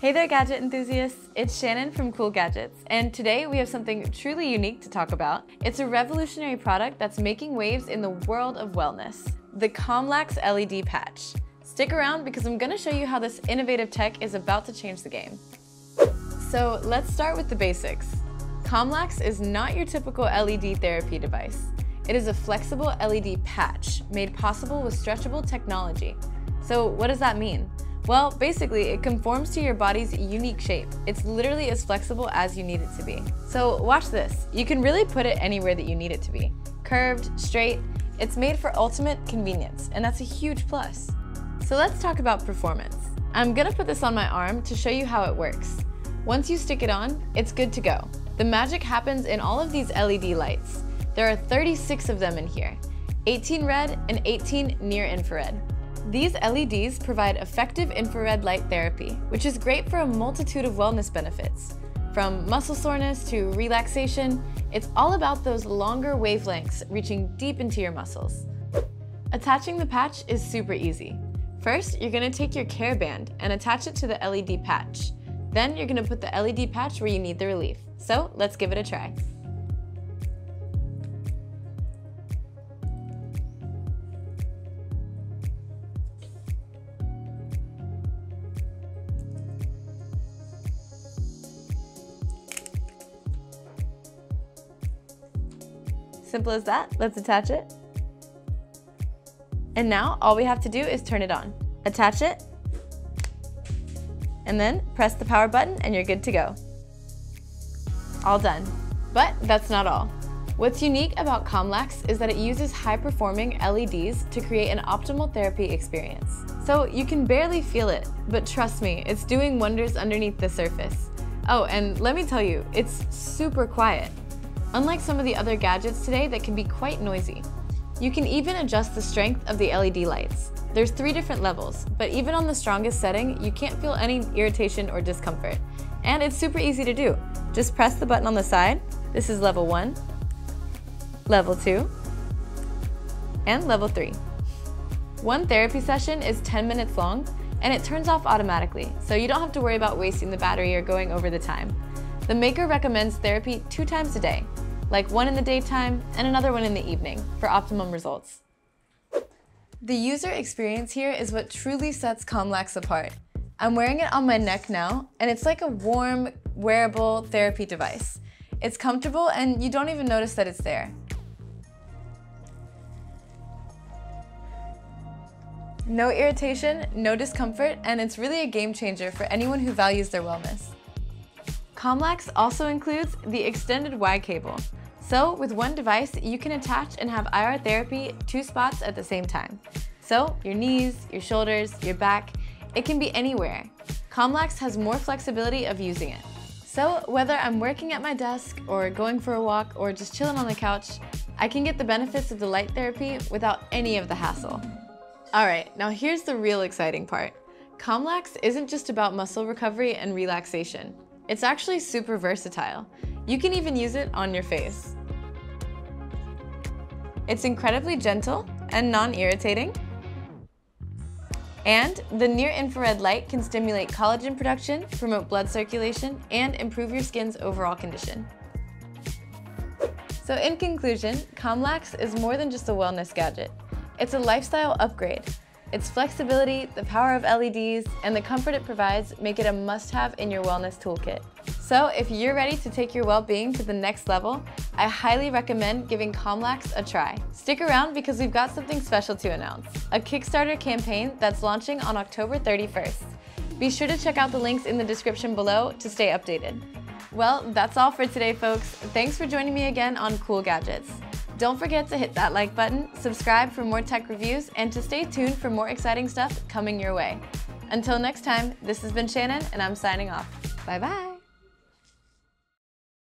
Hey there, gadget enthusiasts! It's Shannon from Cool Gadgets, and today we have something truly unique to talk about. It's a revolutionary product that's making waves in the world of wellness the Comlax LED patch. Stick around because I'm going to show you how this innovative tech is about to change the game. So let's start with the basics. Comlax is not your typical LED therapy device. It is a flexible LED patch made possible with stretchable technology. So what does that mean? Well, basically, it conforms to your body's unique shape. It's literally as flexible as you need it to be. So watch this. You can really put it anywhere that you need it to be. Curved, straight, it's made for ultimate convenience, and that's a huge plus. So let's talk about performance. I'm gonna put this on my arm to show you how it works. Once you stick it on, it's good to go. The magic happens in all of these LED lights. There are 36 of them in here, 18 red and 18 near infrared. These LEDs provide effective infrared light therapy, which is great for a multitude of wellness benefits. From muscle soreness to relaxation, it's all about those longer wavelengths reaching deep into your muscles. Attaching the patch is super easy. First, you're going to take your care band and attach it to the LED patch. Then you're going to put the LED patch where you need the relief. So let's give it a try. Simple as that. Let's attach it. And now all we have to do is turn it on. Attach it, and then press the power button and you're good to go. All done. But that's not all. What's unique about Comlax is that it uses high-performing LEDs to create an optimal therapy experience. So you can barely feel it, but trust me, it's doing wonders underneath the surface. Oh, and let me tell you, it's super quiet unlike some of the other gadgets today that can be quite noisy. You can even adjust the strength of the LED lights. There's three different levels, but even on the strongest setting, you can't feel any irritation or discomfort. And it's super easy to do. Just press the button on the side. This is level one, level two, and level three. One therapy session is 10 minutes long, and it turns off automatically, so you don't have to worry about wasting the battery or going over the time. The maker recommends therapy two times a day, like one in the daytime and another one in the evening for optimum results. The user experience here is what truly sets Comlax apart. I'm wearing it on my neck now, and it's like a warm, wearable therapy device. It's comfortable and you don't even notice that it's there. No irritation, no discomfort, and it's really a game changer for anyone who values their wellness. Comlax also includes the extended Y cable. So with one device, you can attach and have IR therapy two spots at the same time. So your knees, your shoulders, your back, it can be anywhere. Comlax has more flexibility of using it. So whether I'm working at my desk or going for a walk or just chilling on the couch, I can get the benefits of the light therapy without any of the hassle. All right, now here's the real exciting part. Comlax isn't just about muscle recovery and relaxation. It's actually super versatile. You can even use it on your face. It's incredibly gentle and non-irritating. And the near-infrared light can stimulate collagen production, promote blood circulation, and improve your skin's overall condition. So in conclusion, Comlax is more than just a wellness gadget. It's a lifestyle upgrade its flexibility, the power of LEDs, and the comfort it provides make it a must-have in your wellness toolkit. So if you're ready to take your well-being to the next level, I highly recommend giving Comlax a try. Stick around because we've got something special to announce, a Kickstarter campaign that's launching on October 31st. Be sure to check out the links in the description below to stay updated. Well, that's all for today, folks. Thanks for joining me again on Cool Gadgets. Don't forget to hit that like button, subscribe for more tech reviews, and to stay tuned for more exciting stuff coming your way. Until next time, this has been Shannon, and I'm signing off. Bye-bye.